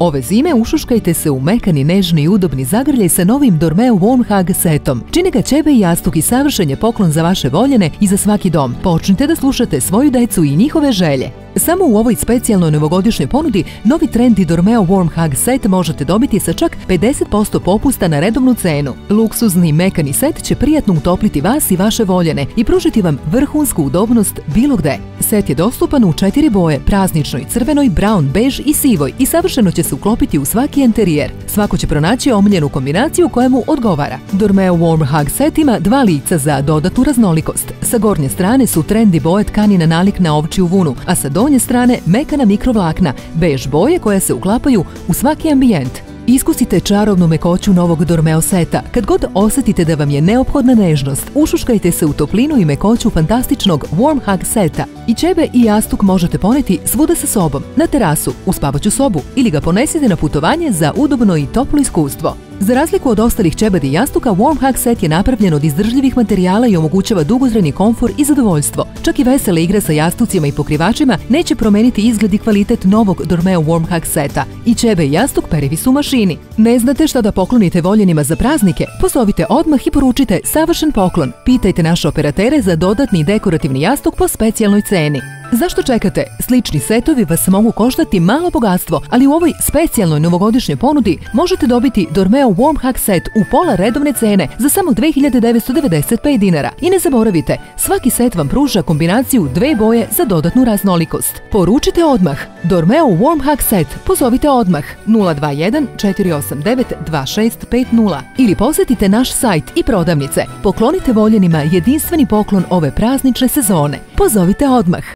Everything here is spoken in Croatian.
Ove zime ušuškajte se u mekani, nežni i udobni zagrljaj sa novim Dormeo Warm Hug setom. Čini ga ćebe i jastuk i savršen je poklon za vaše voljene i za svaki dom. Počnite da slušate svoju decu i njihove želje. Samo u ovoj specijalnoj novogodišnjoj ponudi novi trendi Dormeo Warm Hug set možete dobiti sa čak 50% popusta na redovnu cenu. Luksuzni mekani set će prijatno utopliti vas i vaše voljene i pružiti vam vrhunsku udobnost bilo gde. Set je dostupan u četiri boje, prazničnoj, crvenoj, brown, bež i sivoj i savršeno će se uklopiti u svaki interijer. Svako će pronaći omiljenu kombinaciju koja mu odgovara. Dormeo Warm Hug set ima dva lica za dodatnu raznolikost. Sa gornje strane su trendi boje tkanina nalik na ovčiju vunu, a sa donje strane mekana mikrovlakna, bež boje koje se uklapaju u svaki ambijent. Iskusite čarobnu mekoću novog Dormeo seta. Kad god osjetite da vam je neophodna nežnost, ušuškajte se u toplinu i mekoću fantastičnog Warm Hug seta. I čebe i jastuk možete poneti svuda sa sobom, na terasu, u spavaću sobu ili ga ponesite na putovanje za udobno i toplo iskustvo. Za razliku od ostalih čebadi jastuka, Warm Hug set je napravljen od izdržljivih materijala i omogućava dugotrajni komfor i zadovoljstvo. Čak i vesele igre sa jastucima i pokrivačima neće promeniti izgled i kvalitet novog Dormeo Warm Hug seta. I čebe i jastuk perivi su u mašini. Ne znate šta da poklonite voljenima za praznike? Pozovite odmah i poručite savršen poklon. Pitajte naše operatere za dodatni dekorativni jastuk po specijalnoj ceni. Zašto čekate? Slični setovi vas mogu koštati malo bogatstvo, ali u ovoj specijalnoj novogodišnjoj ponudi možete dobiti Dormeo Warm Hug set u pola redovne cene za samo 2995 dinara. I ne zaboravite, svaki set vam pruža kombinaciju dve boje za dodatnu raznolikost. Poručite odmah Dormeo Warm Hug set, pozovite odmah 021 489 2650 ili posjetite naš sajt i prodavnice. Poklonite voljenima jedinstveni poklon ove praznične sezone. Pozovite odmah.